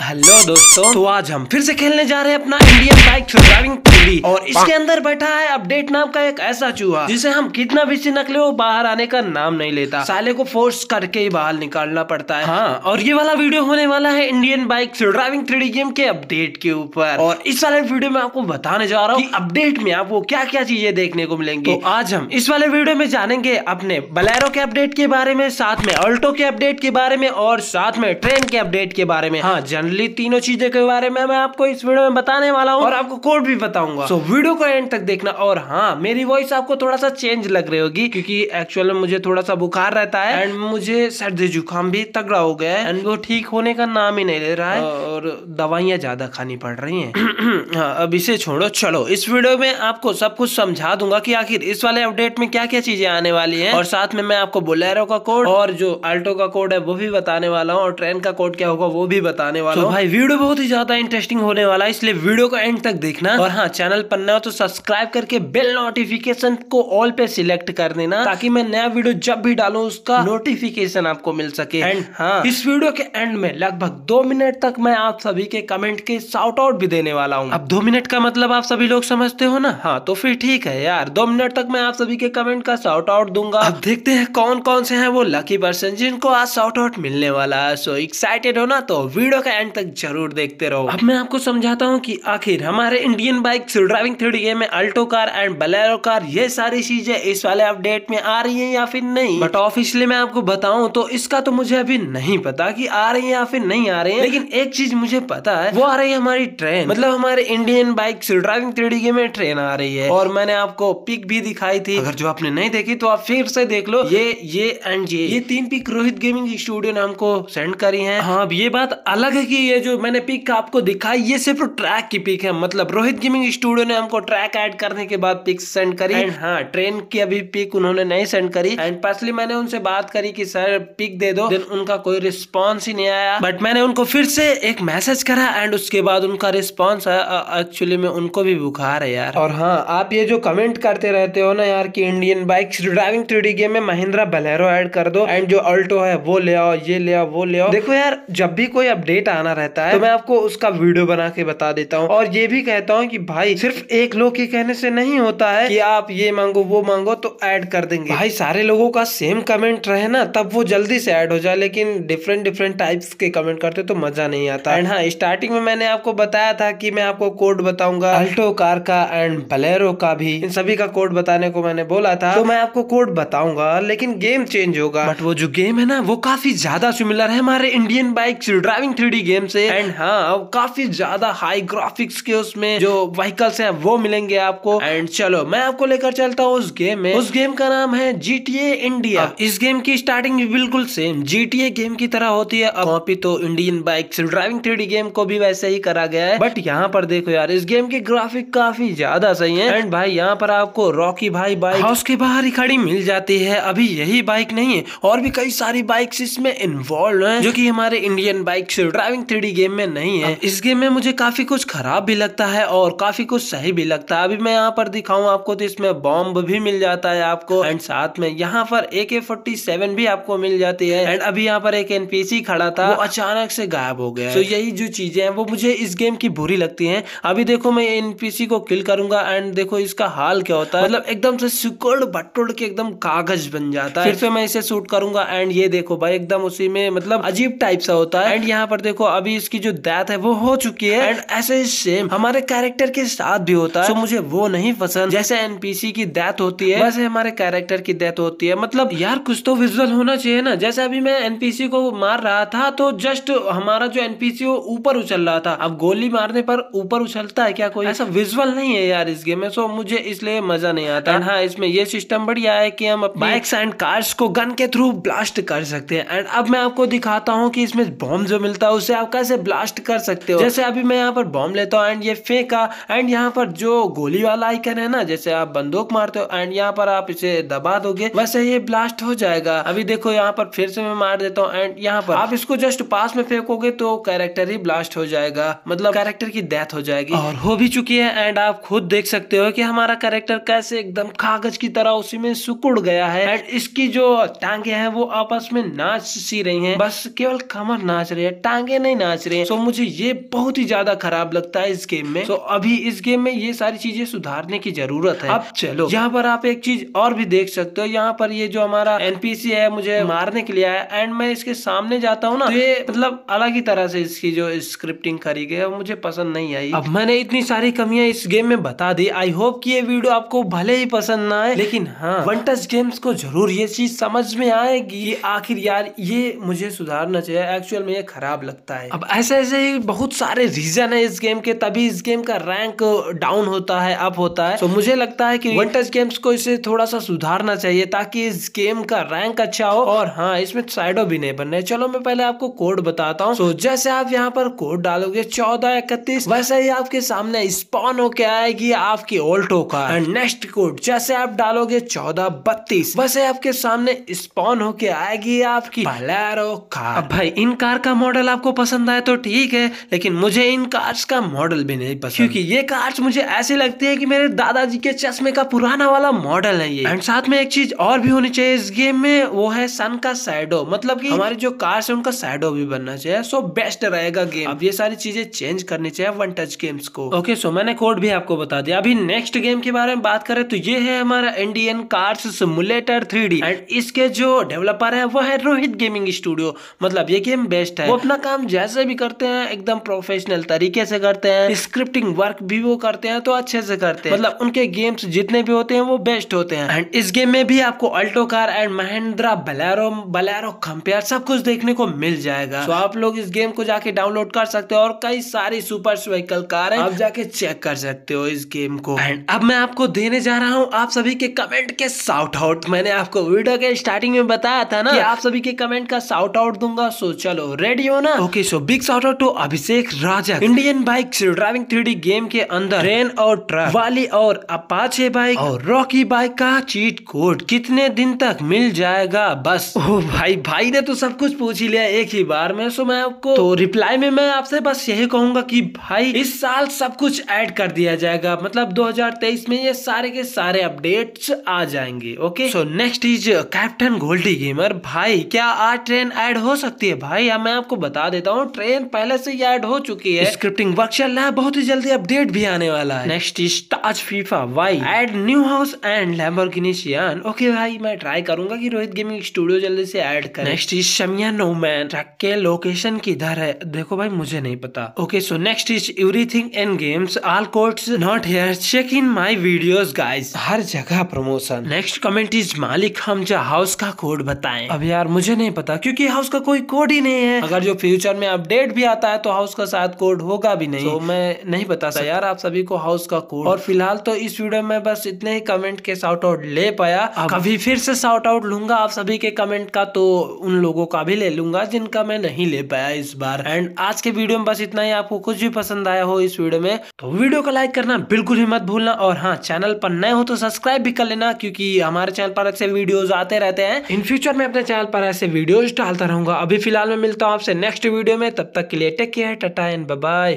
Hello दोस्तों। तो आज हम फिर से खेलने जा रहे हैं अपना इंडियन बाइक ड्राइविंग थ्री और इसके अंदर बैठा है अपडेट नाम का एक ऐसा चूहा जिसे हम कितना भी सिनक ले वो बाहर आने का नाम नहीं लेता। साले को फोर्स करके ही बाहर निकालना पड़ता है। हाँ और ये वाला वीडियो होने वाला है Indian bike driving three game के अपडेट के ऊपर। और इस वाले वीडियो में आपको बताने जा रहा हूँ अपडेट में आपको क्या क्या चीज़ें देखने को मिलेंगी। तो आज हम इस वाले वीडियो में जानेंगे अपने बलेरो के अपडेट के बारे में साथ में ऑल्टो के अपडेट के बारे में और साथ में ट्रेन के अपडेट के बारे में। हाँ जनरली तीनों चीज़ों के बारे में मैं आपको इस वीडियो में बताने वाला हूँ। और आपको कोड भी बताऊँगा। सो वीडियो को एंड तक देखना और हाँ मेरी वॉइस आपको थोड़ा सा चेंज लग रही होगी क्योंकि एक्चुअल में मुझे थोड़ा सा बुखार रहता है एंड मुझे सर्दी जुकाम भी तगड़ा हो गया है एंड वो ठीक होने का नाम ही नहीं ले रहा है। और दवाइयाँ ज़्यादा खानी पड़ रही है। हाँ अब इसे छोड़ो चलो। इस वीडियो में आपको सब कुछ समझा दूँगा की आखिर इस वाले अपडेट में क्या क्या चीज़ें आने वाली है। और साथ में मैं आपको बोलेरो का कोड और जो अल्टो का कोड है वो भी बताने वाला हूँ और ट्रेन का कोड क्या होगा वो भी बताने वाला हूँ। भाई वीडियो बहुत ही ज़्यादा इंटरेस्टिंग होने वाला है इसलिए वीडियो को एंड तक देखना। और हाँ चैनल पर नया हो तो सब्सक्राइब करके बेल नोटिफिकेशन को ऑल पे सिलेक्ट कर देना ताकि मैं नया वीडियो जब भी डालू उसका नोटिफिकेशन आपको मिल सके। एंड हाँ। इस वीडियो के एंड में लगभग दो मिनट तक मैं आप सभी के कमेंट के साउट आउट भी देने वाला हूँ। अब दो मिनट का मतलब आप सभी लोग समझते हो ना? हाँ तो फिर ठीक है यार। दो मिनट तक मैं आप सभी के कमेंट का साउट आउट दूँगा। अब देखते हैं कौन कौन से हैं वो लकी पर्सन जिनको आज साउट आउट मिलने वाला है। सो एक्साइटेड हो ना? तो वीडियो का एंड तक ज़रूर देखते रहो। अब मैं आपको समझाता हूँ कि आखिर हमारे Indian bike driving three game में Alto car and Bolero car ये सारी चीज़ें इस वाले अपडेट में आ रही है या फिर नहीं? बट ऑफिशियली मैं आपको बताऊँ तो इसका तो मुझे अभी नहीं पता कि आ रही है या फिर नहीं आ रही है। लेकिन एक चीज़ मुझे पता है, वो आ रही है हमारी ट्रेन मतलब हमारे Indian bike driving three game में ट्रेन आ रही है। और मैंने आपको पिक भी दिखाई थी। अगर जो आपने नहीं देखी तो आप फिर से देख लो। ये ये एंड ये। ये तीन पिक रोहित गेमिंग स्टूडियो ने हमको सेंड करी है। हाँ अब ये बात अलग है कि ये जो मैंने पिक आपको दिखाई, ये सिर्फ़ ट्रैक की पिक है। मतलब रोहित गेमिंग स्टूडियो ने हमको ट्रैक ऐड करने के बाद पिक सेंड करी। एंड हाँ ट्रेन की अभी पिक उन्होंने नहीं सेंड करी। एंड पर्सनली मैंने उनसे बात करी कि सर पिक दे दो। देन उनका कोई रिस्पॉन्स ही नहीं आया। बट मैंने उनको फिर से एक मैसेज करा एंड उसके बाद उनका रिस्पॉन्स आया। एक्चुअली में उनको भी बुखार है यार। और हाँ आप ये जो कमेंट करते रहते हो ना यार कि Indian bike driving three game में महिंद्रा बलेरो ऐड कर दो एंड जो अल्टो है वो ले आओ ये ले आओ वो ले आओ। देखो यार जब भी कोई अपडेट आना रहता है तो मैं आपको उसका वीडियो बना के बता देता हूँ। और ये भी कहता हूँ कि भाई सिर्फ़ एक लोग के कहने से नहीं होता है कि आप ये मांगो वो मांगो तो ऐड कर देंगे। भाई सारे लोगों का सेम कमेंट रहे ना तब वो जल्दी से ऐड हो जाए लेकिन डिफरेंट डिफरेंट टाइप्स के कमेंट करते तो मज़ा नहीं आता। एंड हाँ स्टार्टिंग में मैंने आपको बताया था कि मैं आपको कोड बताऊँगा। अल्टो कार का एंड बलेरो का भी। इन सभी का कोड बताने को मैंने बोला था। तो मैं आपको कोड बताऊँगा लेकिन गेम चेंज होगा। बट वो जो गेम है ना वो काफ़ी ज़्यादा सिमिलर है हमारे Indian bike driving three game से। एंड हाँ काफ़ी ज़्यादा हाई ग्राफिक्स के उसमें जो व्हीकल्स हैं वो मिलेंगे आपको। एंड चलो मैं आपको लेकर चलता हूँ उस गेम में। उस गेम का नाम है GTA इंडिया इस गेम की स्टार्टिंग भी बिल्कुल सेम GTA गेम की तरह होती है। कॉपी तो Indian bike driving three game को भी वैसे ही करा गया है। बट यहाँ पर देखो यार इस गेम की ग्राफिक काफ़ी ज़्यादा सही है। एंड भाई यहाँ पर आपको रॉकी भाई बाइक हाउस के बाहर ही खड़ी मिल जाती है। अभी यही बाइक नहीं है। और भी कई सारी बाइक इसमें इन्वॉल्व है जो की हमारे Indian bike driving three game में नहीं है। इस गेम में मुझे काफ़ी कुछ खराब भी लगता है और काफ़ी कुछ सही भी लगता है। अभी मैं यहाँ पर दिखाऊँ आपको तो इसमें बॉम्ब भी मिल जाता है आपको। एंड साथ में यहाँ पर ए के फोर्टी सेवन भी आपको मिल जाती है। एंड अभी यहाँ पर एक एनपीसी खड़ा था। वो अचानक से गायब हो गया तो यही जो चीज़ें हैं, वो मुझे इस गेम की बुरी लगती हैं। अभी देखो मैं एनपीसी को किल करूँगा एंड देखो इसका हाल क्या होता है। मतलब एकदम से सुकड़ बटोड़ के एकदम कागज़ बन जाता है। फिर से मैं इसे शूट करूँगा एंड ये देखो भाई, एकदम उसी में मतलब अजीब टाइप सा होता है। एंड यहाँ पर देखो अभी इसकी जो डेथ है, वो हो चुकी है। एंड ऐसे सेम हमारे कैरेक्टर के साथ भी होता है। तो मुझे वो नहीं पसंद। जैसे एनपीसी की डेथ होती है वैसे हमारे कैरेक्टर की डेथ होती है। मतलब यार कुछ तो विजुअल होना चाहिए ना। जैसे अभी मैं एनपीसी को मार रहा था तो जस्ट हमारा जो एनपीसी वो ऊपर उछल रहा था। अब गोली मारने पर ऊपर उछलता है क्या कोई? ऐसा विजुअल नहीं है यार इस गेम में। सो मुझे इसलिए मज़ा नहीं आता। एंड हाँ इसमें ये सिस्टम बढ़िया है कि हम बाइक्स एंड कार्स को गन के थ्रू ब्लास्ट कर सकते हैं। एंड अब मैं आपको दिखाता हूँ कि इसमें बॉम्ब जो मिलता है उसे आप कैसे ब्लास्ट कर सकते हो। जैसे अभी मैं यहाँ पर बॉम्ब लेता हूँ एंड ये फेंका एंड एंड यहाँ पर जो गोली वाला आइकन है ना, जैसे आप बंदूक मारते हो एंड यहाँ पर आप इसे दबा दोगे, वैसे ये ब्लास्ट हो जाएगा। अभी देखो यहाँ पर फिर से मैं मार देता हूँ एंड यहाँ पर आप इसको जस्ट पास में फेंकोगे तो कैरेक्टर ही ब्लास्ट हो जाएगा। मतलब कैरेक्टर की डेथ हो जाएगी। और हो भी चुकी है एंड आप खुद देख सकते हो कि हमारा कैरेक्टर कैसे एकदम कागज़ की तरह उसी में सुकुड़ गया है। एंड इसकी जो टांगे हैं वो आपस में नाच सी रही हैं। बस केवल कमर नाच रही है, टांगे नहीं नाच रही हैं। सो मुझे ये बहुत ही ज़्यादा खराब लगता है इस गेम में। सो अभी इस गेम में ये सारी चीज़ें सुधारने की ज़रूरत है। अब चलो। यहाँ पर आप एक चीज़ और भी देख सकते हो। यहाँ पर ये जो हमारा एनपीसी है मुझे मारने के लिए आया एंड मैं इसके सामने जाता हूँ ना तो ये मतलब अलग ही तरह से इसकी जो स्क्रिप्टिंग करी गई है मुझे पसंद नहीं आई। अब मैंने इतनी सारी कमियाँ इस गेम में बता दी। आई होप कि ये वीडियो आपको भले ही पसंद ना आए लेकिन हाँ वन टच गेम्स को ज़रूर ये चीज़ समझ में आएगी। कि आखिर यार ये मुझे सुधारना चाहिए। एक्चुअल में ये खराब लगता है। अब ऐसे ऐसे ही बहुत सारे रीजन है इस गेम के तभी इस गेम का रैंक डाउन होता है अप होता है। तो मुझे लगता है कि वन टच गेम्स को इसे थोड़ा सा सुधारना चाहिए ताकि इस गेम का रैंक अच्छा हो और हाँ इसमें साइडो भी नहीं बनने। चलो मैं पहले आपको कोड बताता हूँ। तो जैसे आप यहाँ पर कोड डालोगे चौदह इकतीस वैसे ही आपके सामने स्पॉन होके आएगी आपकी ओल्टो का एंड नेक्स्ट कोड जैसे आप डालोगे चौदह बत्तीस वैसे आपके सामने स्पॉन होके आएगी आपकी बलेरो कार अब भाई इन कार का मॉडल आपको पसंद आए तो ठीक है लेकिन मुझे इन कार्स का मॉडल भी नहीं पसंद। क्योंकि ये कार्स मुझे ऐसी लगती है कि मेरे दादाजी के चश्मे का पुराना वाला मॉडल है ये। एंड साथ में एक चीज़ और भी होनी चाहिए इस गेम में, वो है सन का सैडो मतलब कि हमारी जो कार्स है, उनका सैडो भी बनना चाहिए। सो बेस्ट रहेगा गेम अब ये सारी चीज़ें चेंज करनी चाहिए वन टच गेम्स को। ओके सो मैंने कोड भी आपको बता दिया। अभी नेक्स्ट गेम के बारे में बात करें तो ये है हमारा Indian cars simulator three and इसके जो डेवलपर है, वो है रोहित गेमिंग स्टूडियो मतलब ये गेम बेस्ट है। वो अपना काम जैसे भी करते हैं, एकदम प्रोफेशनल तरीके से करते हैं। स्क्रिप्टिंग वर्क भी वो करते हैं तो अच्छे से करते हैं। मतलब उनके गेम्स जितने भी होते हैं वो बेस्ट होते हैं। एंड इस गेम में भी आपको Alto car and Mahindra Bolero Bolero compare सब कुछ देखने को मिल जाएगा। तो आप लोग इस गेम को जाके डाउनलोड कर सकते हो और कई सारी सुपर व्हीकल कार है। आप जाके चेक कर सकते हो इस गेम को। एंड अब मैं आपको देने जा रहा हूँ आप सभी के कमेंट के साउट आउट मैंने आपको वीडियो के स्टार्टिंग में बताया था ना। कि आप सभी के कमेंट का साउट आउट दूँगा। सो चलो रेडी हो ना? Okay so big shout out to Abhishek Raja Indian bike driving three game के अंदर। ट्रेन और ट्रक। वाली और अपाचे बाइक। और रॉकी बाइक का चीट कोड कितने दिन तक मिल जाएगा? बस। ओ भाई भाई ने तो सब कुछ पूछ ही लिया एक ही बार में। सो मैं आपको तो रिप्लाई में मैं आपसे बस यही कहूँगा कि भाई इस साल सब कुछ ऐड कर दिया जाएगा। मतलब 2023 में ये सारे के सारे अपडेट्स आ जाएँगे okay so next is captain Goldy gamer भाई क्या आज ट्रेन ऐड हो सकती है? भाई अब मैं आपको बता देता हूँ ट्रेन पहले से ही ऐड हो चुकी है। स्क्रिप्टिंग वर्क चल रहा है बहुत ही जल्दी अपडेट भी आने वाला है। नेक्स्ट इज़ टाच FIFA Y add new house and Lamborghini Sian okay भाई मैं ट्राई करूँगा कि रोहित गेमिंग स्टूडियो जल्दी से ऐड करे। नेक्स्ट इज़ शमिया नो मैन के लोकेशन किधर है? देखो भाई मुझे नहीं पता। Okay so next is everything in games all codes not here check in my videos guys हर जगह प्रमोशन नेक्स्ट कमेंट इज़ मालिक हमजा हाउस का कोड बताएँ। अब यार मुझे नहीं पता क्योंकि हाउस का कोई कोड ही नहीं है। अगर जो फ्यूचर में अपडेट भी आता है तो हाउस का साथ कोड होगा भी नहीं। तो so, मैं नहीं बता सकता। यार आप सभी को हाउस का कोड और फ़िलहाल तो इस वीडियो में बस इतने ही कमेंट के साउट आउट ले पाया। कभी फिर से साउट आउट लूँगा आप सभी के कमेंट का तो उन लोगों का भी ले लूँगा जिनका मैं नहीं ले पाया इस बार। एंड आज के वीडियो में बस इतना ही आपको कुछ भी पसंद आया हो इस वीडियो में तो वीडियो को लाइक करना बिल्कुल ही मत भूलना। और हाँ चैनल पर नए हो तो सब्सक्राइब भी कर लेना क्योंकि हमारे चैनल पर ऐसे वीडियोज़ आते रहते हैं। इन फ्यूचर में अपने चैनल पर ऐसे वीडियोज़ डालता रहूँगा। अभी फ़िलहाल मैं मिलता हूँ आपसे नेक्स्ट वीडियो में तब तक के लिए take care tata and bye